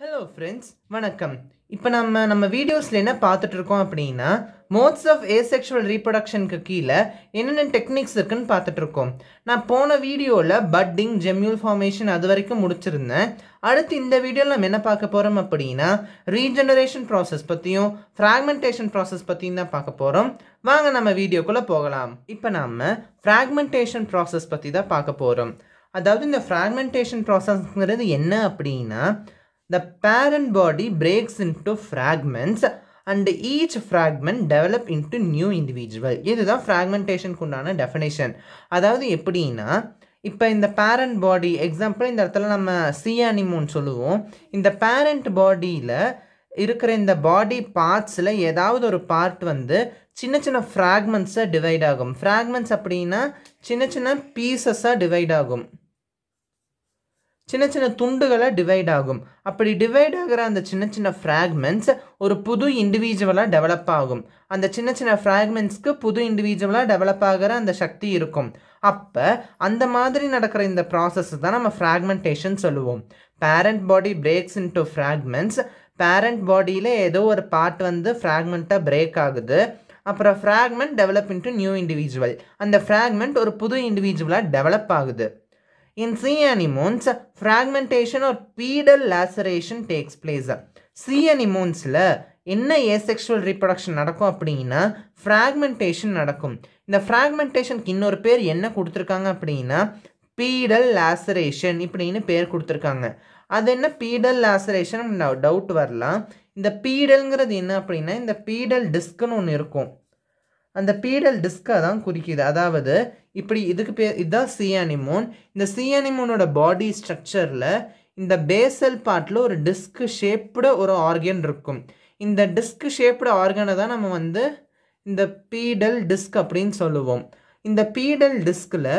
Hello friends வணக்கம். இப்போ நம்ம நம்ம வீடியோஸில் என்ன பார்த்துட்ருக்கோம் அப்படின்னா மோட்ஸ் ஆஃப் ஏசெக்ஷுவல் ரீப்ரொடக்ஷனுக்கு கீழே என்னென்ன டெக்னிக்ஸ் இருக்குன்னு பார்த்துட்ருக்கோம் நான் போன வீடியோவில் பட்டிங் ஜெம்யூல் ஃபார்மேஷன் அது வரைக்கும் முடிச்சிருந்தேன். அடுத்து இந்த வீடியோவில் நம்ம என்ன பார்க்க போகிறோம் அப்படின்னா ரீஜெனரேஷன் ப்ராசஸ் பற்றியும் ஃப்ராக்மெண்டேஷன் ப்ராசஸ் பற்றியும் தான் பார்க்க போகிறோம் வாங்க நம்ம வீடியோக்குள்ளே போகலாம். இப்போ நம்ம ஃப்ராக்மெண்டேஷன் ப்ராசஸ் பற்றி தான் பார்க்க போகிறோம் அதாவது இந்த ஃப்ராக்மெண்டேஷன் ப்ராசஸ்ங்கிறது என்ன அப்படின்னா the parent body breaks into fragments and each fragment develop into new individual இதுதான் ஃப்ராக்மெண்டேஷனுக்கு உண்டான டெஃபினேஷன் அதாவது எப்படின்னா இப்போ இந்த பேரண்ட் பாடி எக்ஸாம்பிள் இந்த இடத்துல நம்ம சி அனிமோன்னு சொல்லுவோம். இந்த பேரண்ட் பாடியில் இருக்கிற இந்த பாடி பார்ட்ஸில் ஏதாவது ஒரு பார்ட் வந்து சின்ன சின்ன ஃப்ராக்மெண்ட்ஸாக டிவைட் ஆகும். ஃப்ராக்மெண்ட்ஸ் அப்படின்னா சின்ன சின்ன பீசஸாக டிவைட் ஆகும். சின்ன சின்ன துண்டுகளாக டிவைட் ஆகும். அப்படி டிவைட் ஆகிற அந்த சின்ன சின்ன ஃப்ராக்மெண்ட்ஸ் ஒரு புது இண்டிவிஜுவலாக டெவலப் ஆகும். அந்த சின்ன சின்ன ஃப்ராக்மெண்ட்ஸ்க்கு புது இண்டிவிஜுவலாக டெவலப் ஆகிற அந்த சக்தி இருக்கும். அப்போ அந்த மாதிரி நடக்கிற இந்த ப்ராசஸ் தான் நம்ம ஃப்ராக்மெண்டேஷன் சொல்லுவோம். Parent body breaks into fragments parent பாடியில் ஏதோ ஒரு பார்ட் வந்து ஃப்ராக்மெண்ட்டாக பிரேக் ஆகுது. அப்புறம் fragment develop into new individual அந்த ஃப்ராக்மெண்ட் ஒரு புது இண்டிவிஜுவலாக டெவலப் ஆகுது. In sea anemones, fragmentation or pedal laceration takes place. sea anemonesல என்ன ஏசெக்ஷுவல் ரீப்ரொடக்ஷன் நடக்கும் அப்படின்னா ஃப்ராக்மெண்டேஷன் நடக்கும். இந்த ஃப்ராக்மெண்டேஷனுக்கு இன்னொரு பேர் என்ன கொடுத்துருக்காங்க அப்படின்னா பீடல் லாசரேஷன் இப்படின்னு பேர் கொடுத்துருக்காங்க. அது என்ன பீடல் லாசரேஷன் டவுட் வரலாம். இந்த பீடல்ங்கிறது என்ன அப்படின்னா இந்த பீடல் டிஸ்க்குன்னு ஒன்று இருக்கும். அந்த பீடல் டிஸ்கை தான் குறிக்குது. அதாவது இப்படி இதுக்கு பேர் இதுதான் சியானிமோன் இந்த சியானிமோனோட பாடி ஸ்ட்ரக்சரில் இந்த பேசல் பார்ட்டில் ஒரு டிஸ்க் ஷேப்டு ஒரு ஆர்கன் இருக்கும். இந்த டிஸ்க் ஷேப்டு ஆர்கனை தான் நம்ம வந்து இந்த பீடல் டிஸ்க் அப்படின்னு சொல்லுவோம். இந்த பீடல் டிஸ்கில்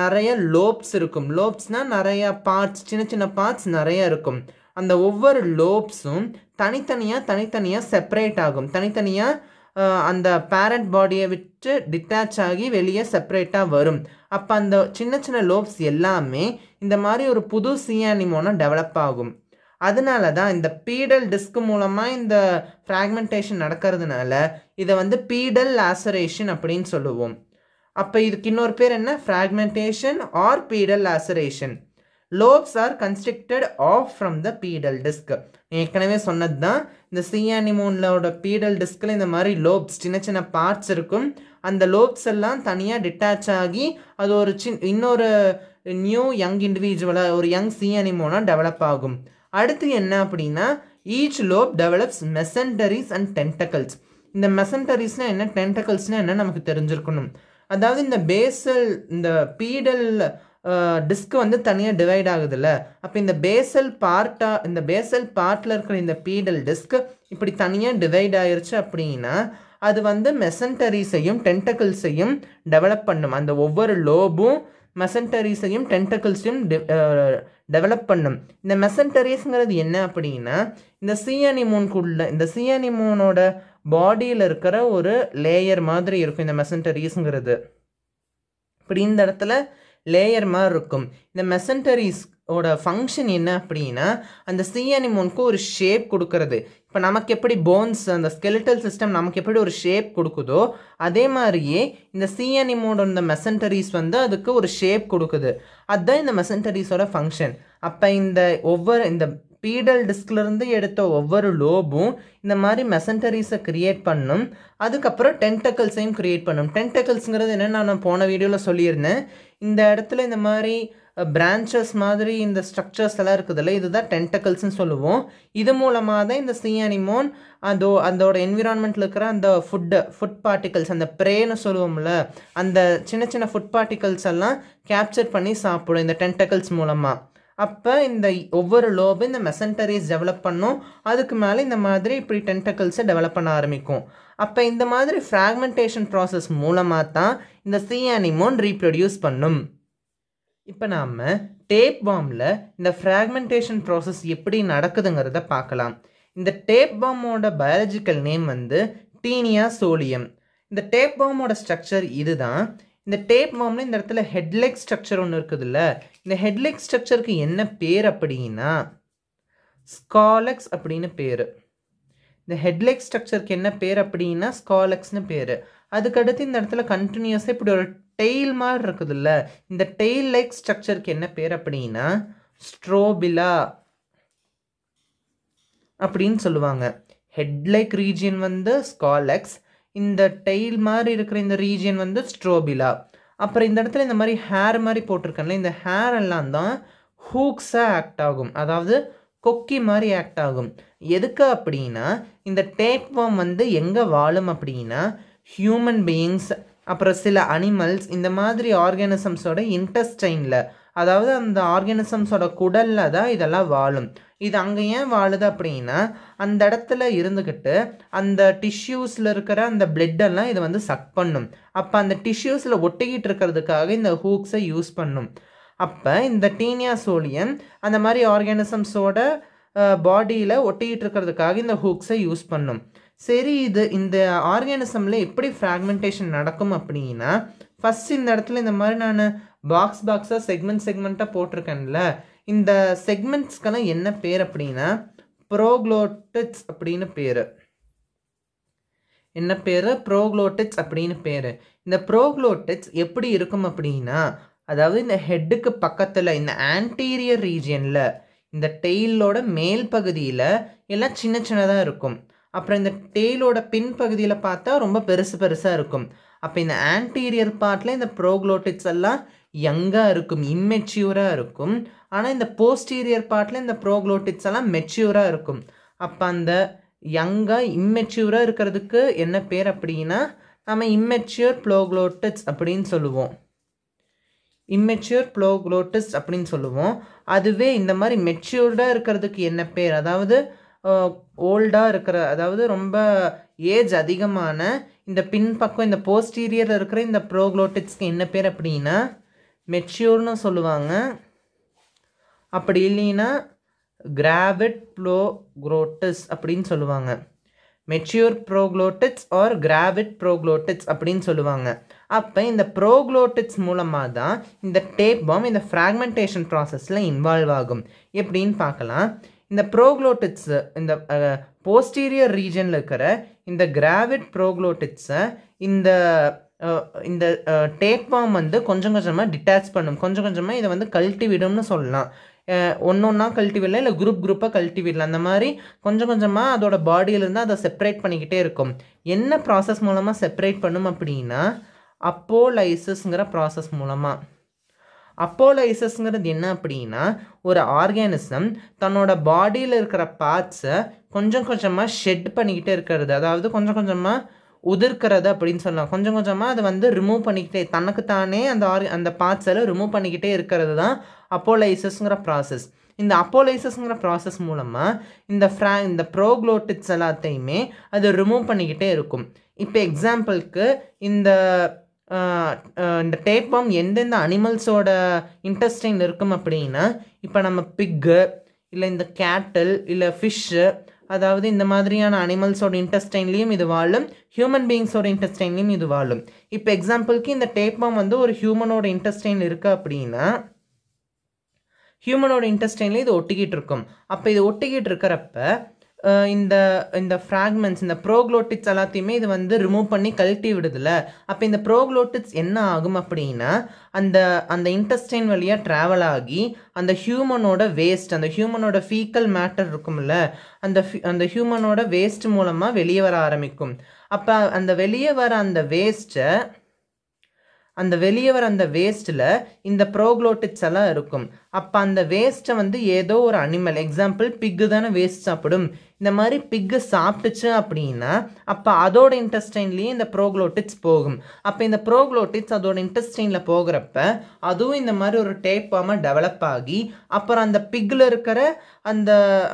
நிறைய லோப்ஸ் இருக்கும். லோப்ஸ்னால் நிறைய பார்ட்ஸ் சின்ன சின்ன பார்ட்ஸ் நிறைய இருக்கும். அந்த ஒவ்வொரு லோப்ஸும் தனித்தனியாக தனித்தனியாக செப்பரேட் ஆகும். தனித்தனியாக அந்த பேரண்ட் பாடியை விட்டு டிட்டாச் ஆகி வெளியே செப்பரேட்டாக வரும். அப்போ அந்த சின்ன சின்ன லோப்ஸ் எல்லாமே இந்த மாதிரி ஒரு புது சியானிமோனா டெவலப் ஆகும். அதனால தான் இந்த பீடல் டிஸ்க் மூலமாக இந்த ஃப்ராக்மெண்டேஷன் நடக்கிறதுனால இதை வந்து பீடல் லாசரேஷன் அப்படின்னு சொல்லுவோம். அப்போ இதுக்கு இன்னொரு பேர் என்ன? Fragmentation or pedal laceration lobes are constructed off from the pedal disc ஏற்கனவே சொன்னது தான் இந்த சியானிமோனோட பீடல் டிஸ்கில் இந்த மாதிரி லோப்ஸ் சின்ன சின்ன பார்ட்ஸ் இருக்கும். அந்த லோப்ஸ் எல்லாம் தனியாக டிட்டாச் ஆகி அது ஒரு சின் இன்னொரு நியூ யங் இண்டிவிஜுவலாக ஒரு யங் சியானிமோனாக டெவலப் ஆகும். அடுத்து என்ன அப்படின்னா each lobe develops mesenteries and tentacles இந்த மெசன்டரிஸ்னால் என்ன டென்டக்கல்ஸ்னால் என்ன நமக்கு தெரிஞ்சிருக்கணும். அதாவது இந்த பேசல் இந்த பீடல் டிஸ்க் வந்து தனியாக டிவைட் ஆகுதுல்ல. அப்போ இந்த பேசல் பார்ட்டாக இந்த பேசல் பார்ட்டில் இருக்கிற இந்த பீடல் டிஸ்க் இப்படி தனியாக டிவைட் ஆயிருச்சு அப்படின்னா அது வந்து மெசன்டரிஸையும் டென்டக்கிள்ஸையும் டெவலப் பண்ணும். அந்த ஒவ்வொரு லோபும் மெசன்டரிஸையும் டென்டக்கிள்ஸையும் டெவலப் பண்ணும். இந்த மெசன்டரிஸ்ங்கிறது என்ன அப்படின்னா இந்த சியானிமோனுக்குள்ள இந்த சியானிமோனோட பாடியில் இருக்கிற ஒரு லேயர் மாதிரி இருக்கும் இந்த மெசன்டரிஸ்ங்கிறது இப்படி இந்த இடத்துல லேயர் மாதிரி இருக்கும் இந்த மெசன்டரிஸோட ஃபங்க்ஷன் என்ன அப்படின்னா அந்த சியானிமோனுக்கு ஒரு ஷேப் கொடுக்கறது. இப்போ நமக்கு எப்படி போன்ஸ் அந்த ஸ்கெலிட்டல் சிஸ்டம் நமக்கு எப்படி ஒரு ஷேப் கொடுக்குதோ அதே மாதிரியே இந்த சியானிமோட இந்த மெசன்டரிஸ் வந்து அதுக்கு ஒரு ஷேப் கொடுக்குது. அதுதான் இந்த மெசன்டரிஸோட ஃபங்க்ஷன் அப்போ இந்த ஒவ்வொரு இந்த பீடல் டிஸ்க்லேருந்து எடுத்த ஒவ்வொரு லோபும் இந்த மாதிரி மெசன்டரிஸை க்ரியேட் பண்ணும். அதுக்கப்புறம் டென்டக்கல்ஸையும் க்ரியேட் பண்ணும். டென்டக்கல்ஸுங்கிறது என்னென்னு நான் போன வீடியோவில் சொல்லியிருந்தேன். இந்த இடத்துல இந்த மாதிரி பிரான்ச்சஸ் மாதிரி இந்த ஸ்ட்ரக்சர்ஸ் எல்லாம் இருக்குதுல்ல இதுதான் டென்டக்கல்ஸ்னு சொல்லுவோம். இது மூலமாக தான் இந்த சியானிமோன் அதோ அதோட என்விரான்மெண்ட்டில் இருக்கிற அந்த ஃபுட்டு ஃபுட் பார்ட்டிகல்ஸ் அந்த ப்ரேன்னு சொல்லுவோம்ல அந்த சின்ன சின்ன ஃபுட் பார்ட்டிகல்ஸ் எல்லாம் கேப்சர் பண்ணி சாப்பிடும் இந்த டென்டக்கல்ஸ் மூலமாக அப்போ இந்த ஒவ்வொரு லோபு இந்த மெசன்டரிஸ் டெவலப் பண்ணும். அதுக்கு மேலே இந்த மாதிரி இப்படி டென்டக்கல்ஸை டெவலப் பண்ண ஆரம்பிக்கும். அப்போ இந்த மாதிரி ஃப்ராக்மெண்டேஷன் ப்ராசஸ் மூலமாக தான் இந்த சி அனிமோன் ரீப்ரொடியூஸ் பண்ணும். இப்போ நாம் டேப் பாம்பில் இந்த ஃப்ராக்மெண்டேஷன் ப்ராசஸ் எப்படி நடக்குதுங்கிறத பார்க்கலாம். இந்த டேப் பாம்போட பயாலஜிக்கல் நேம் வந்து டீனியா சோலியம் இந்த டேப் பாம்போட ஸ்ட்ரக்சர் இதுதான் இந்த டேப் பாம்பில் இந்த இடத்துல ஹெட்லெக் ஸ்ட்ரக்சர் ஒன்று இருக்குதுல்ல. இந்த ஹெட்லெக் ஸ்ட்ரக்சருக்கு என்ன பேர் அப்படின்னா ஸ்காலெக்ஸ் அப்படின்னு பேர். இந்த ஹெட்லைக் ஸ்ட்ரக்சருக்கு என்ன பேர் அப்படின்னா ஸ்காலெக்ஸ்னு பேர். அதுக்கடுத்து இந்த இடத்துல கண்டினியூஸாக இப்படி ஒரு டெய்ல் மாதிரி இருக்குதுல்ல. இந்த டெய்ல் லைக் ஸ்ட்ரக்சருக்கு என்ன பேர் அப்படின்னா ஸ்ட்ரோபிலா அப்படின்னு சொல்லுவாங்க. ஹெட்லைக் ரீஜியன் வந்து ஸ்காலெக்ஸ் இந்த டெய்ல் மாதிரி இருக்கிற இந்த ரீஜியன் வந்து ஸ்ட்ரோபிலா அப்புறம் இந்த இடத்துல இந்த மாதிரி ஹேர் மாதிரி போட்டிருக்கேன்ல இந்த ஹேர் எல்லாம் தான் ஹூக்ஸாக ஆக்ட் ஆகும். அதாவது கொக்கி மாதிரி ஆக்ட் ஆகும். எதுக்கு அப்படின்னா இந்த டேப்வாம் வந்து எங்கே வாழும் அப்படின்னா ஹியூமன் பீயிங்ஸ் அப்புறம் சில அனிமல்ஸ் இந்த மாதிரி ஆர்கானிசம்ஸோட இன்டெஸ்டைனில் அதாவது அந்த ஆர்கானிசம்ஸோட குடலில் தான் இதெல்லாம் வாழும். இது அங்கே ஏன் வாழுது அப்படின்னா அந்த இடத்துல இருந்துக்கிட்டு அந்த டிஷ்யூஸில் இருக்கிற அந்த பிளட்டெல்லாம் இதை வந்து சக் பண்ணும். அப்போ அந்த டிஷ்யூஸில் ஒட்டிக்கிட்டு இருக்கிறதுக்காக இந்த ஹூக்ஸை யூஸ் பண்ணும். அப்போ இந்த டீனியா சோலியன் அந்த மாதிரி ஆர்கானிசம்ஸோட பாடியில் ஒட்டிக்கிட்டு இருக்கிறதுக்காக இந்த ஹூக்ஸை யூஸ் பண்ணும். சரி இது இந்த ஆர்கானிசமில் எப்படி ஃப்ராக்மெண்டேஷன் நடக்கும் அப்படின்னா ஃபஸ்ட் இந்த இடத்துல இந்த மாதிரி நான் பாக்ஸ் பாக்ஸாக செக்மெண்ட் செக்மெண்ட்டாக போட்டிருக்கேன்ல இந்த செக்மெண்ட்ஸ்க்கெல்லாம் என்ன பேர் அப்படின்னா ப்ரோக்ளோட்டிட்ஸ் அப்படின்னு பேர். என்ன பேர்? ப்ரோக்ளோட்டிட்ஸ் அப்படின்னு பேர். இந்த ப்ரோக்ளோட்டிட்ஸ் எப்படி இருக்கும் அப்படின்னா அதாவது இந்த ஹெட்டுக்கு பக்கத்தில் இந்த ஆன்டீரியர் ரீஜியனில் இந்த டெய்லோட மேல் பகுதியில் எல்லாம் சின்ன சின்னதாக இருக்கும். அப்புறம் இந்த டெய்லோட பின் பகுதியில் பார்த்தா ரொம்ப பெருசு பெருசாக இருக்கும். அப்போ இந்த ஆன்டீரியர் பார்ட்டில் இந்த ப்ரோக்ளோட்டிட்ஸ் எல்லாம் யங்காக இருக்கும் இம்மெச்சியூராக இருக்கும் ஆனால் இந்த போஸ்டீரியர் பார்ட்டில் இந்த ப்ரோக்ளோட்டிக்ஸ் எல்லாம் மெச்சியூராக இருக்கும் அப்போ அந்த யங்காக இம்மெச்சியூராக இருக்கிறதுக்கு என்ன பேர் அப்படின்னா நம்ம இம்மெச்சியூர் ப்ளோக்ளோட்டிக்ஸ் அப்படின்னு சொல்லுவோம். இம்மெச்சூர் ப்ளோக்ளோட்டிஸ் அப்படின்னு சொல்லுவோம். அதுவே இந்த மாதிரி மெச்சியூர்டாக இருக்கிறதுக்கு என்ன பேர்? அதாவது ஓல்டாக இருக்கிற அதாவது ரொம்ப ஏஜ் அதிகமான இந்த பின்பக்கம் இந்த போஸ்டீரியர் இருக்கிற இந்த ப்ரோக்ளோட்டிக்ஸ்க்கு என்ன பேர் அப்படின்னா மெச்சூர்னு சொல்லுவாங்க. அப்படி இல்லைன்னா கிராவிட் ப்ளோக்ரோட்டிஸ் அப்படின்னு சொல்லுவாங்க. Mature proglottids or gravid proglottids அப்படின்னு சொல்லுவாங்க. அப்போ இந்த ப்ரோக்ளோட்டிட்ஸ் மூலமாக தான் இந்த டேப் பாம் இந்த ஃப்ராக்மெண்டேஷன் ப்ராசஸில் இன்வால்வ் ஆகும். எப்படின்னு பார்க்கலாம். இந்த ப்ரோக்ளோட்டிட்ஸ் இந்த போஸ்டீரியர் ரீஜனில் இருக்கிற இந்த கிராவிட் ப்ரோக்ளோட்டிட்ஸை இந்த இந்த டேக் ஃபார்ம் வந்து கொஞ்சம் கொஞ்சமாக டிட்டாச் பண்ணும். கொஞ்சம் கொஞ்சமாக இதை வந்து கழட்டி விடும்னு சொல்லலாம். ஒன்று ஒன்றா கழட்டி விடலாம் இல்லை குரூப் குரூப்பாக கழட்டி விடலாம் அந்த மாதிரி கொஞ்சம் கொஞ்சமாக அதோட பாடியிலேருந்து அதை செப்பரேட் பண்ணிக்கிட்டே இருக்கும். என்ன ப்ராசஸ் மூலமாக செப்பரேட் பண்ணும் அப்படின்னா அப்போலைசஸ்ங்கிற ப்ராசஸ் மூலமாக அப்போலைசஸ்ங்கிறது என்ன அப்படின்னா ஒரு ஆர்கானிசம் தன்னோட பாடியில் இருக்கிற பார்ட்ஸை கொஞ்சம் கொஞ்சமாக ஷெட் பண்ணிக்கிட்டே இருக்கிறது. அதாவது கொஞ்சம் கொஞ்சமாக உதிர்க்கிறது அப்படின்னு சொல்லலாம். கொஞ்சம் கொஞ்சமாக அதை வந்து ரிமூவ் பண்ணிக்கிட்டே தனக்கு தானே அந்த ஆர் அந்த பார்ட்ஸ் ரிமூவ் பண்ணிக்கிட்டே இருக்கிறது தான் அப்போலைசஸ்ங்கிற ப்ராசஸ் இந்த அப்போலைசஸ்ங்கிற ப்ராசஸ் மூலமாக இந்த ஃப்ரா இந்த ப்ரோக்ளோட்டிட்ஸ் எல்லாத்தையுமே அது ரிமூவ் பண்ணிக்கிட்டே இருக்கும். இப்போ எக்ஸாம்பிளுக்கு இந்த இந்த டேப்பம் எந்தெந்த அனிமல்ஸோட இன்ட்ரெஸ்டிங் இருக்கும் அப்படின்னா இப்போ நம்ம பிக்கு இல்லை இந்த கேட்டல் இல்லை ஃபிஷ்ஷு அதாவது இந்த மாதிரியான அனிமல்ஸோட இன்டெஸ்டைன்லேயும் இது வாழும் ஹியூமன் பீயிங்ஸோட இன்டெஸ்டைன்லேயும் இது வாழும். இப்போ எக்ஸாம்பிளுக்கு இந்த டேப்பம் வந்து ஒரு ஹியூமனோட இன்டெஸ்டைன் இருக்குது அப்படின்னா ஹியூமனோட இன்டெஸ்டைன்லேயும் இது ஒட்டிக்கிட்டு இருக்கும். அப்போ இது ஒட்டிக்கிட்டு இருக்கிறப்ப இந்த இந்த ஃப்ராக்மெண்ட்ஸ் இந்த ப்ரோக்ளோட்டிக்ஸ் எல்லாத்தையுமே இது வந்து ரிமூவ் பண்ணி கழட்டி விடுதில்ல அப்போ இந்த ப்ரோக்ளோட்டிக்ஸ் என்ன ஆகும் அப்படின்னா அந்த அந்த இன்டெஸ்டைன் வழியாக ட்ராவல் ஆகி அந்த ஹியூமனோட வேஸ்ட் அந்த ஹியூமனோட ஃபீக்கல் மேட்டர் இருக்கும்ல அந்த அந்த ஹியூமனோட வேஸ்ட் மூலமாக வெளியே வர ஆரம்பிக்கும். அப்போ அந்த வெளியே வர அந்த வேஸ்ட்டை அந்த வெளியே வர அந்த வேஸ்ட்டில் இந்த ப்ரோக்ளோட்டிக்ஸ் எல்லாம் இருக்கும். அப்போ அந்த வேஸ்ட்டை வந்து ஏதோ ஒரு அனிமல் எக்ஸாம்பிள் பிக்கு தானே வேஸ்ட் சாப்பிடும். இந்த மாதிரி பிக்கு சாப்பிட்டுச்சு அப்படின்னா அப்போ அதோட இன்டெஸ்டைன்லேயே இந்த ப்ரோக்ளோட்டிக்ஸ் போகும். அப்போ இந்த ப்ரோக்ளோட்டிக்ஸ் அதோட இன்டெஸ்டைனில் போகிறப்ப அதுவும் இந்த மாதிரி ஒரு டேப்பாமல் டெவலப் ஆகி அப்புறம் அந்த பிக்கில் இருக்கிற அந்த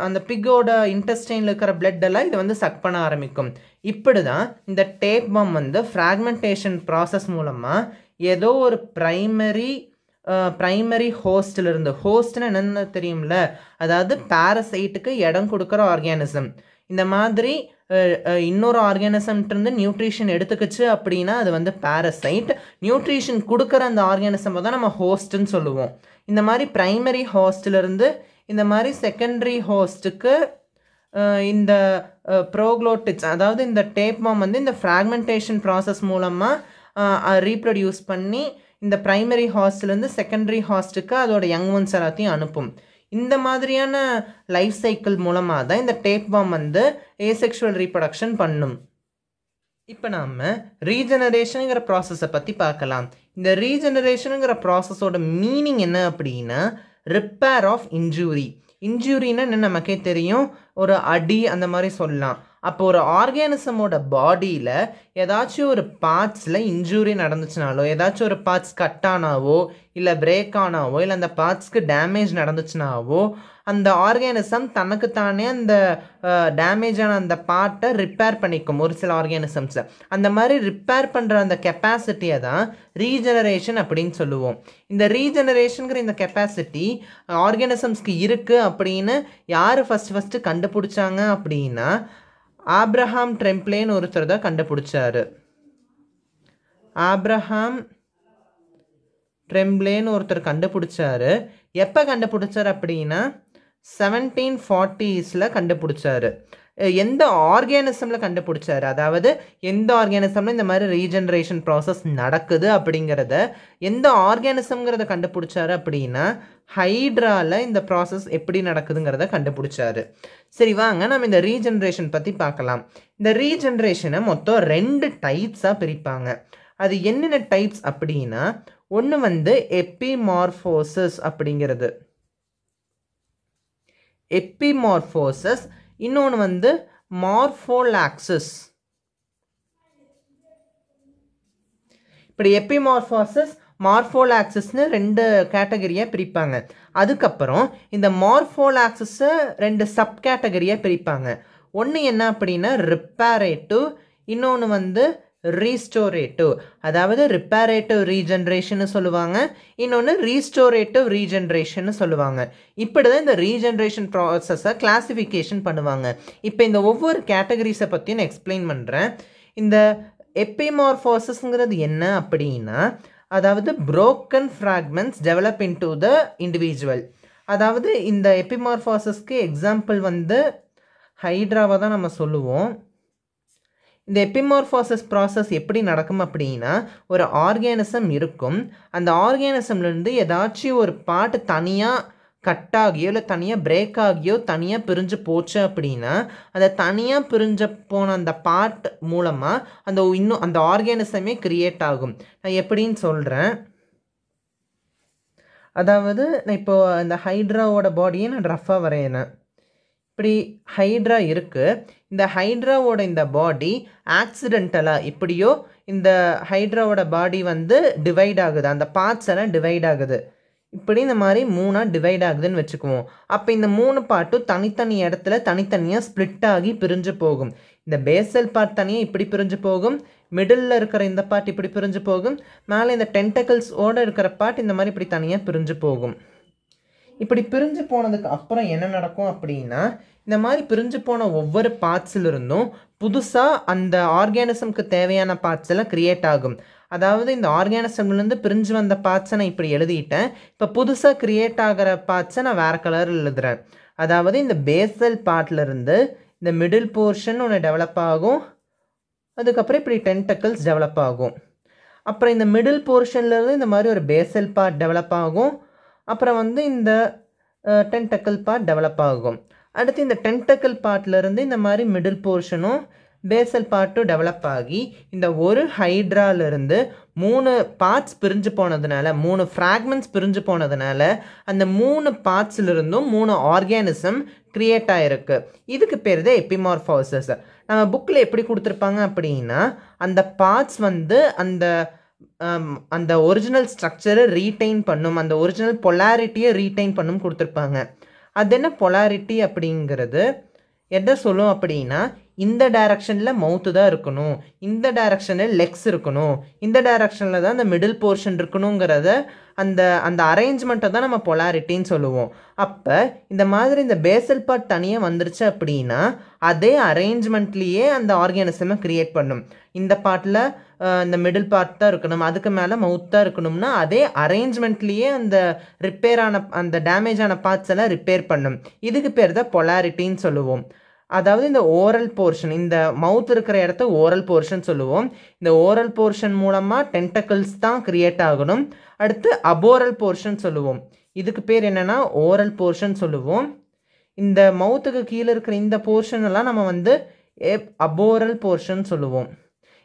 அந்த பிக்கோட இன்டெஸ்டைனில் இருக்கிற பிளட் எல்லாம் இதை வந்து சக் பண்ண ஆரம்பிக்கும். இப்படி தான் இந்த டேப் பாம் வந்து ஃப்ராக்மெண்டேஷன் ப்ராசஸ் மூலமாக ஏதோ ஒரு ப்ரைமரி ப்ரைமரி ஹோஸ்டில் இருந்து. ஹோஸ்ட்னு என்னென்ன தெரியும்ல? அதாவது பேரசைட்டுக்கு இடம் கொடுக்குற ஆர்கானிசம் இந்த மாதிரி இன்னொரு ஆர்கானிசம்ட்டிருந்து நியூட்ரிஷன் எடுத்துக்கிச்சு அப்படின்னா அது வந்து பேரசைட் நியூட்ரிஷன் கொடுக்குற அந்த ஆர்கானிசம் தான் நம்ம ஹோஸ்ட்டுன்னு சொல்லுவோம். இந்த மாதிரி ப்ரைமரி ஹோஸ்டிலிருந்து இந்த மாதிரி செகண்டரி ஹோஸ்ட்டுக்கு இந்த ப்ரோக்ளோட்டிக்ஸ் அதாவது இந்த டேப் மாம் வந்து இந்த ஃப்ராக்மெண்டேஷன் ப்ராசஸ் மூலமாக ரீப்ரொடியூஸ் பண்ணி இந்த ப்ரைமரி ஹார்ஸ்லேருந்து செகண்டரி ஹாஸ்ட்டுக்கு அதோட யங் ஒன்ஸ் எல்லாத்தையும் அனுப்பும். இந்த மாதிரியான லைஃப் சைக்கிள் மூலமாக தான் இந்த டேப் பாம் வந்து ஏசெக்ஷுவல் ரீப்ரொடக்ஷன் பண்ணும். இப்போ நாம் ரீஜெனரேஷனுங்கிற ப்ராசஸை பற்றி பார்க்கலாம். இந்த ரீஜெனரேஷனுங்கிற ப்ராசஸோட மீனிங் என்ன அப்படின்னா ரிப்பேர் ஆஃப் இன்ஜூரி இன்ஜூரின்னா என்ன? நமக்கே தெரியும். ஒரு அடி அந்த மாதிரி சொல்லலாம். அப்போ ஒரு ஆர்கானிசமோட பாடியில் ஏதாச்சும் ஒரு பார்ட்ஸில் இன்ஜூரி நடந்துச்சுனாலோ ஏதாச்சும் ஒரு பார்ட்ஸ் கட் ஆனாவோ இல்லை பிரேக் ஆனாவோ இல்லை அந்த பார்ட்ஸ்க்கு டேமேஜ் நடந்துச்சுனாவோ அந்த ஆர்கானிசம் தனக்குத்தானே அந்த டேமேஜான அந்த பார்ட்டை ரிப்பேர் பண்ணிக்கும் ஒரு சில ஆர்கானிசம்ஸை அந்த மாதிரி ரிப்பேர் பண்ணுற அந்த கெப்பாசிட்டியை தான் ரீஜெனரேஷன் அப்படின்னு சொல்லுவோம். இந்த ரீஜெனரேஷனுங்கிற இந்த கெப்பாசிட்டி ஆர்கானிசம்ஸ்க்கு இருக்குது அப்படின்னு யார் ஃபஸ்ட்டு ஃபஸ்ட்டு கண்டுபிடிச்சாங்க அப்படின்னா ஆப்ரஹாம் ட்ரெம்ப்ளேன்னு ஒருத்தர் தான் கண்டுபிடிச்சாரு. ஆப்ரஹாம் ட்ரெம்ப்ளேன்னு ஒருத்தர் கண்டுபிடிச்சாரு. எப்போ கண்டுபிடிச்சார் அப்படின்னா செவன்டீன் ஃபார்ட்டிஸில் கண்டுபிடிச்சாரு. எந்த ஆர்கானிசமில் கண்டுபிடிச்சாரு? அதாவது எந்த ஆர்கானிசமில் இந்த மாதிரி ரீஜென்ரேஷன் ப்ராசஸ் நடக்குது அப்படிங்கிறத எந்த ஆர்கானிசம்ங்கிறத கண்டுபிடிச்சாரு அப்படின்னா ஹைட்ராவில் இந்த ப்ராசஸ் எப்படி நடக்குதுங்கிறத கண்டுபிடிச்சாரு. சரி வாங்க நம்ம இந்த ரீஜென்ரேஷன் பற்றி பார்க்கலாம். இந்த ரீஜென்ரேஷனை மொத்தம் ரெண்டு டைப்ஸாக பிரிப்பாங்க. அது என்னென்ன டைப்ஸ் அப்படின்னா ஒன்று வந்து எப்பிமார்ஃபோசஸ் அப்படிங்கிறது. எப்பிமார்ஃபோசஸ் இன்னொன்று வந்து மார்ஃபோலாக்சஸ். இப்படி எப்பிமார்ஃபாசஸ் மார்ஃபோலாக்சஸ்னு ரெண்டு கேட்டகரியாக பிரிப்பாங்க. அதுக்கப்புறம் இந்த மார்ஃபோலாக்சஸை ரெண்டு சப் கேட்டகரியாக பிரிப்பாங்க. ஒன்று என்ன அப்படின்னா ரிப்பேரேட்டிவ் இன்னொன்று வந்து ரீஸ்டோரேட்டிவ் அதாவது ரிப்பேரேட்டிவ் ரீஜென்ரேஷன் சொல்லுவாங்க. இன்னொன்று ரீஸ்டோரேட்டிவ் ரீஜென்ரேஷன் சொல்லுவாங்க. இப்படி தான் இந்த ரீஜென்ரேஷன் ப்ராசஸை கிளாசிஃபிகேஷன் பண்ணுவாங்க. இப்போ இந்த ஒவ்வொரு கேட்டகரிஸை பற்றியும் நான் எக்ஸ்பிளைன் பண்ணுறேன் இந்த எப்பிமார்ஃபோசஸ்ங்கிறது என்ன அப்படின்னா அதாவது broken fragments develop into the individual அதாவது இந்த எப்பிமார்ஃபாசஸ்க்கு எக்ஸாம்பிள் வந்து ஹைட்ராவை தான் நம்ம சொல்லுவோம். இந்த எபிமார்ஃபாசஸ் ப்ராசஸ் எப்படி நடக்கும் அப்படின்னா ஒரு ஆர்கானிசம் இருக்கும். அந்த ஆர்கானிசம்லேருந்து ஏதாச்சும் ஒரு பாட்டு தனியாக கட் ஆகியோ இல்லை தனியாக பிரேக் ஆகியோ தனியாக பிரிஞ்சு போச்சு அப்படின்னா அந்த தனியாக பிரிஞ்ச போன அந்த பார்ட் மூலமாக அந்த இன்னும் அந்த ஆர்கானிசமே கிரியேட் ஆகும். நான் எப்படின்னு சொல்கிறேன் அதாவது நான் இப்போது இந்த ஹைட்ராவோட பாடியை நான் ரஃபாக வரையினேன் இப்படி ஹைட்ரா இருக்குது இந்த ஹைட்ராவோட இந்த பாடி ஆக்சிடென்டலாக எப்படியோ இந்த ஹைட்ராவோட பாடி வந்து டிவைட் ஆகுது. அந்த பார்ட்ஸ் எல்லாம் டிவைட் ஆகுது. இப்படி இந்த மாதிரி மூணாக டிவைட் ஆகுதுன்னு வச்சுக்குவோம். அப்போ இந்த மூணு பார்ட்டும் தனித்தனி இடத்துல தனித்தனியாக ஸ்ப்ளிட் ஆகி பிரிஞ்சு போகும். இந்த பேசல் பார்ட் தனியாக இப்படி பிரிஞ்சு போகும். மிடில் இருக்கிற இந்த பார்ட் இப்படி பிரிஞ்சு போகும். மேலே இந்த டென்டக்கல்ஸோடு இருக்கிற பார்ட் இந்த மாதிரி இப்படி தனியாக பிரிஞ்சு போகும். இப்படி பிரிஞ்சு போனதுக்கு அப்புறம் என்ன நடக்கும் அப்படின்னா இந்த மாதிரி பிரிஞ்சு போன ஒவ்வொரு பார்ட்ஸில் இருந்தும் புதுசாக அந்த ஆர்கானிசம்க்கு தேவையான பார்ட்ஸ் எல்லாம் க்ரியேட் ஆகும். அதாவது இந்த ஆர்கானிசம்லேருந்து பிரிஞ்சு வந்த பார்ட்ஸை நான் இப்படி எழுதிட்டேன். இப்போ புதுசாக க்ரியேட் ஆகிற பார்ட்ஸை நான் வேறு கலரில் எழுதுகிறேன் அதாவது இந்த பேசல் பார்ட்லேருந்து இந்த மிடில் போர்ஷன் ஒன்று டெவலப் ஆகும். அதுக்கப்புறம் இப்படி டென்டக்கிள்ஸ் டெவலப் ஆகும். அப்புறம் இந்த மிடில் போர்ஷன்லேருந்து இந்த மாதிரி ஒரு பேசல் பார்ட் டெவலப் ஆகும். அப்புறம் வந்து இந்த டென்டக்கிள் பார்ட் டெவலப் ஆகும். அடுத்து இந்த டென்டக்கல் பார்ட்லேருந்து இந்த மாதிரி மிடில் போர்ஷனும் பேசல் பார்ட்டும் டெவலப் ஆகி இந்த ஒரு ஹைட்ராலிருந்து மூணு பார்ட்ஸ் பிரிஞ்சு போனதுனால மூணு ஃப்ராக்மெண்ட்ஸ் பிரிஞ்சு போனதுனால அந்த மூணு பார்ட்ஸ்லேருந்தும் மூணு ஆர்கானிசம் க்ரியேட் ஆகிருக்கு இதுக்கு பேர் தான் எப்பிமார்ஃபாசஸ் நம்ம புக்கில் எப்படி கொடுத்துருப்பாங்க அப்படின்னா அந்த பார்ட்ஸ் வந்து அந்த அந்த ஒரிஜினல் ஸ்ட்ரக்சரை ரீட்டைன் பண்ணும் அந்த ஒரிஜினல் பொலாரிட்டியை ரீட்டைன் பண்ணும் கொடுத்துருப்பாங்க. அது என்ன பொலாரிட்டி அப்படிங்கிறது எதை சொல்லும் அப்படின்னா இந்த டைரக்ஷனில் மவுத்து தான் இருக்கணும். இந்த டைரக்ஷனில் லெக்ஸ் இருக்கணும். இந்த டைரக்ஷனில் தான் அந்த மிடில் போர்ஷன் இருக்கணுங்கிறத அந்த அந்த அரேஞ்ச்மெண்ட்டை தான் நம்ம பொலாரிட்டின்னு சொல்லுவோம். அப்போ இந்த மாதிரி இந்த பேசல் பார்ட் தனியாக வந்துருச்சு அப்படின்னா அதே அரேஞ்ச்மெண்ட்லேயே அந்த ஆர்கானிசமை க்ரியேட் பண்ணும். இந்த பார்ட்டில் இந்த மிடில் பார்ட் தான் இருக்கணும். அதுக்கு மேலே மவுத் தான் இருக்கணும்னா அதே அரேஞ்ச்மெண்ட்லேயே அந்த ரிப்பேர் ஆன அந்த டேமேஜ் ஆன பார்ட்ஸ் எல்லாம் ரிப்பேர் பண்ணும். இதுக்கு பேர் தான் பொலாரிட்டின்னு சொல்லுவோம். அதாவது இந்த ஓரல் போர்ஷன் இந்த மவுத் இருக்கிற இடத்த ஓரல் போர்ஷன் சொல்லுவோம். இந்த ஓரல் போர்ஷன் மூலமாக டென்டக்கிள்ஸ் தான் கிரியேட் ஆகணும். அடுத்து அபோரல் போர்ஷன் சொல்லுவோம். இதுக்கு பேர் என்னென்னா ஓரல் போர்ஷன் சொல்லுவோம். இந்த மவுத்துக்கு கீழே இருக்கிற இந்த போர்ஷன் எல்லாம் நம்ம வந்து அபோரல் போர்ஷன் சொல்லுவோம்.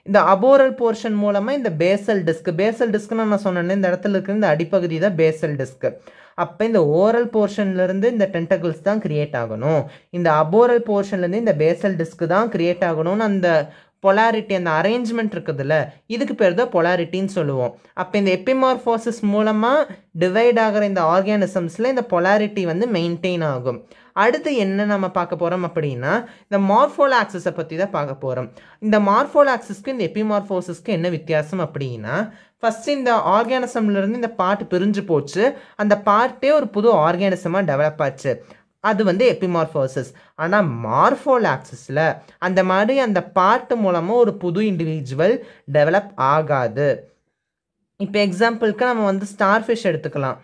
இந்த அபோரல் போர்ஷன் மூலமாக இந்த பேசல் டிஸ்க் பேசல் டிஸ்க்னு நான் சொன்னேன் இந்த இடத்துல இருக்கிற இந்த அடிப்பகுதி தான் பேசல் டிஸ்க் அப்போ இந்த ஓரல் போர்ஷன்லேருந்து இந்த டென்டகிள்ஸ் தான் க்ரியேட் ஆகணும். இந்த அபோரல் போர்ஷன்லேருந்து இந்த பேசல் டிஸ்க் தான் க்ரியேட் ஆகணும்னு அந்த பொலாரிட்டி அந்த அரேஞ்ச்மெண்ட் இருக்குதுல்ல இதுக்கு பேர் தான் பொலாரிட்டின்னு சொல்லுவோம். அப்போ இந்த எப்பிமார்ஃபோசிஸ் மூலமாக டிவைட் ஆகிற இந்த ஆர்கானிசம்ஸில் இந்த பொலாரிட்டி வந்து மெயின்டைன் ஆகும். அடுத்து என்ன நம்ம பார்க்க போகிறோம் அப்படின்னா இந்த மார்ஃபோல் ஆக்சஸை பற்றி தான் பார்க்க போகிறோம் இந்த மார்ஃபோல் ஆக்சஸ்க்கு இந்த எப்பிமார்ஃபோசிஸ்க்கு என்ன வித்தியாசம் அப்படின்னா ஃபஸ்ட்டு இந்த ஆர்கானிசம்லேருந்து இந்த பார்ட் பிரிஞ்சு போச்சு. அந்த பார்ட்டே ஒரு புது ஆர்கானிசமாக டெவலப் ஆச்சு. அது வந்து எபிமார்ஃபோசஸ் ஆனால் மார்ஃபோல் அந்த மாதிரி அந்த பார்ட் மூலமாக ஒரு புது இண்டிவிஜுவல் டெவலப் ஆகாது. இப்போ எக்ஸாம்பிளுக்கு நம்ம வந்து ஸ்டார் ஃபிஷ் எடுத்துக்கலாம்.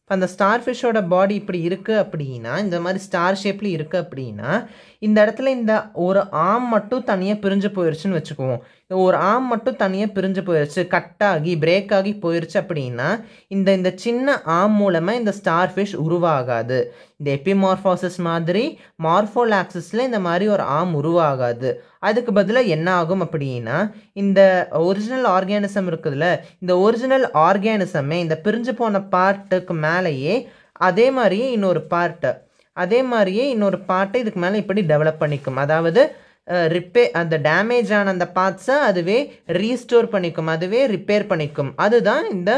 இப்போ அந்த ஸ்டார் ஃபிஷ்ஷோட பாடி இப்படி இருக்குது அப்படின்னா இந்த மாதிரி ஸ்டார் ஷேப்பில் இருக்குது அப்படின்னா இந்த இடத்துல இந்த ஒரு ஆம் மட்டும் தனியாக பிரிஞ்சு போயிடுச்சுன்னு வச்சுக்குவோம். ஒரு ஆம் மட்டும் தனியாக பிரிஞ்சு போயிடுச்சு கட் ஆகி பிரேக் ஆகி போயிடுச்சு அப்படின்னா இந்த இந்த சின்ன ஆம் மூலமாக இந்த ஸ்டார் ஃபிஷ் உருவாகாது. இந்த எபிமார்ஃபாசஸ் மாதிரி மார்ஃபோலாக்சிஸில் இந்த மாதிரி ஒரு ஆம் உருவாகாது. அதுக்கு பதிலாக என்ன ஆகும் அப்படின்னா இந்த ஒரிஜினல் ஆர்கானிசம் இருக்குதுல்ல இந்த ஒரிஜினல் ஆர்கானிசமே இந்த பிரிஞ்சு போன பார்ட்டுக்கு மேலேயே அதே மாதிரியே இன்னொரு பார்ட்டு அதே மாதிரியே இன்னொரு பார்ட்டை இதுக்கு மேலே இப்படி டெவலப் பண்ணிக்கும். அதாவது ரிப்பே அந்த டேமேஜ் ஆன அந்த பார்ட்ஸை அதுவே ரீஸ்டோர் பண்ணிக்கும் அதுவே ரிப்பேர் பண்ணிக்கும். அதுதான் இந்த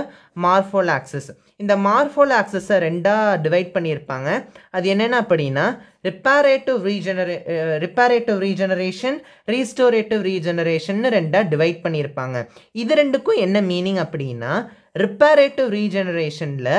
மார்ஃபோல் ஆக்சஸ் இந்த மார்ஃபோல் ஆக்சஸை ரெண்டாக டிவைட் பண்ணியிருப்பாங்க. அது என்னென்ன அப்படின்னா reparative ரீஜெனரே reparative regeneration restorative regeneration ரெண்டாக டிவைட் பண்ணியிருப்பாங்க. இது ரெண்டுக்கும் என்ன மீனிங் அப்படின்னா ரிப்பேரேட்டிவ் ரீஜெனரேஷனில்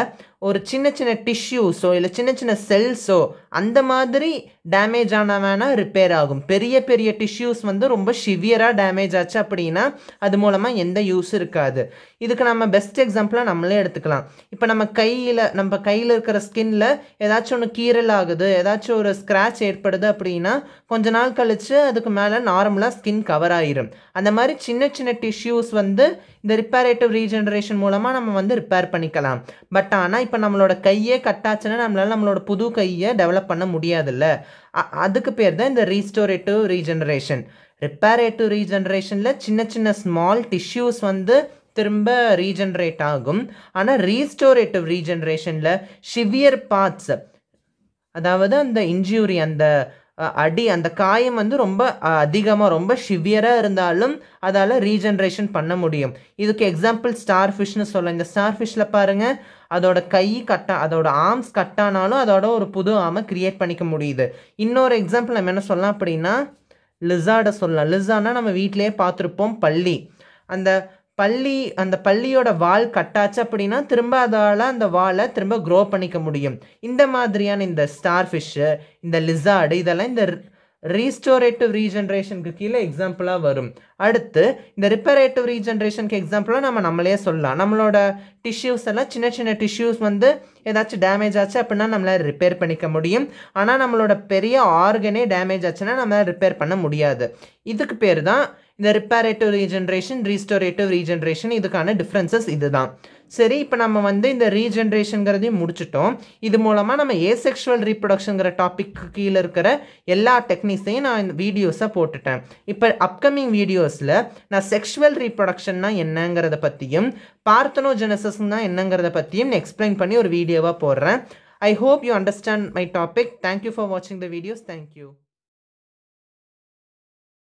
ஒரு சின்ன சின்ன டிஷ்யூஸோ இல்லை சின்ன சின்ன செல்ஸோ அந்த மாதிரி டேமேஜ் ஆனவனா வேணால் ரிப்பேர் ஆகும். பெரிய பெரிய டிஷ்யூஸ் வந்து ரொம்ப சிவியராக டேமேஜ் ஆச்சு அப்படின்னா அது மூலமாக எந்த யூஸ் இருக்காது. இதுக்கு நம்ம பெஸ்ட் எக்ஸாம்பிளாக நம்மளே எடுத்துக்கலாம். இப்போ நம்ம கையில் நம்ம கையில் இருக்கிற ஸ்கின்ல ஏதாச்சும் ஒன்று கீரல் ஆகுது ஏதாச்சும் ஒரு ஸ்க்ராட்ச் ஏற்படுது அப்படின்னா கொஞ்ச நாள் கழித்து அதுக்கு மேலே நார்மலாக ஸ்கின் கவர் ஆயிரும். அந்த மாதிரி சின்ன சின்ன டிஷ்யூஸ் வந்து இந்த ரிப்பேரேட்டிவ் ரீஜெனரேஷன் மூலமாக நம்ம வந்து ரிப்பேர் பண்ணிக்கலாம். பட் ஆனால் இப்போ நம்மளோட கையே கட்டாச்சுன்னா நம்மளால் நம்மளோட புது கையை டெவலப் பண்ண முடியாதுல்ல. அதுக்கு பேர் தான் இந்த ரீஸ்டோரேட்டிவ் ரீஜெனரேஷன் ரிப்பேரேட்டிவ் ரீஜெனரேஷனில் சின்ன சின்ன ஸ்மால் டிஷ்யூஸ் வந்து திரும்ப ரீஜென்ரேட் ஆகும். ஆனால் ரீஸ்டோரேட்டிவ் ரீஜென்ரேஷனில் ஷிவியர் பார்ட்ஸ் அதாவது அந்த இன்ஜூரி அந்த அடி அந்த காயம் வந்து ரொம்ப அதிகமாக ரொம்ப ஷிவியராக இருந்தாலும் அதால் ரீஜென்ரேஷன் பண்ண முடியும். இதுக்கு எக்ஸாம்பிள் ஸ்டார் ஃபிஷ்னு சொல்ல இந்த ஸ்டார் ஃபிஷ்ஷில் பாருங்கள் அதோட கை கட்டா அதோட ஆர்ம்ஸ் கட்டானாலும் அதோட ஒரு புது ஆமை க்ரியேட் பண்ணிக்க முடியுது. இன்னொரு எக்ஸாம்பிள் நம்ம என்ன சொல்லலாம் அப்படின்னா லிசார்டை சொல்லலாம். லிசார்னா நம்ம வீட்டிலேயே பார்த்துருப்போம் பள்ளி. அந்த பள்ளி அந்த பள்ளியோட வால் கட்டாச்சு அப்படின்னா திரும்ப அதால் அந்த வாலை திரும்ப க்ரோ பண்ணிக்க முடியும். இந்த மாதிரியான இந்த ஸ்டார் ஃபிஷ்ஷு இந்த லிசார்டு இதெல்லாம் இந்த ரீஸ்டோரேட்டிவ் ரீஜென்ரேஷனுக்கு கீழே எக்ஸாம்பிளாக வரும். அடுத்து இந்த ரிப்பரேட்டிவ் ரீஜென்ரேஷனுக்கு எக்ஸாம்பிளாக நம்ம நம்மளே சொல்லலாம். நம்மளோட டிஷ்யூஸ் எல்லாம் சின்ன சின்ன டிஷ்யூஸ் வந்து ஏதாச்சும் டேமேஜ் ஆச்சு அப்படின்னா நம்மளால் ரிப்பேர் பண்ணிக்க முடியும். ஆனால் நம்மளோட பெரிய ஆர்கனே டேமேஜ் ஆச்சுன்னா நம்மளால் ரிப்பேர் பண்ண முடியாது. இதுக்கு பேர் தான் இந்த ரிப்பேரேட்டிவ் ரீஜென்ரேஷன் ரீஸ்டோரேட்டிவ் ரீஜென்ரேஷன் இதுக்கான டிஃப்ரென்சஸ் இதுதான். சரி இப்போ நம்ம வந்து இந்த ரீஜென்ரேஷனுங்கிறதையும் முடிச்சிட்டோம். இது மூலமாக நம்ம ஏசெக்ஷுவல் ரீப்ரொடக்ஷனுங்கிற டாபிக் கீழே இருக்கிற எல்லா டெக்னிக்ஸையும் நான் இந்த வீடியோஸாக போட்டுட்டேன். இப்போ அப்கமிங் வீடியோஸில் நான் செக்ஷுவல் ரீப்ரொடக்ஷன்னா என்னங்கிறத பற்றியும் பார்த்தனோஜெனசஸ்னா என்னங்கிறத பற்றியும் எக்ஸ்பிளைன் பண்ணி ஒரு வீடியோவாக போடுறேன். I hope you understand my topic thank you for வாட்சிங் த வீடியோஸ் தேங்க்யூ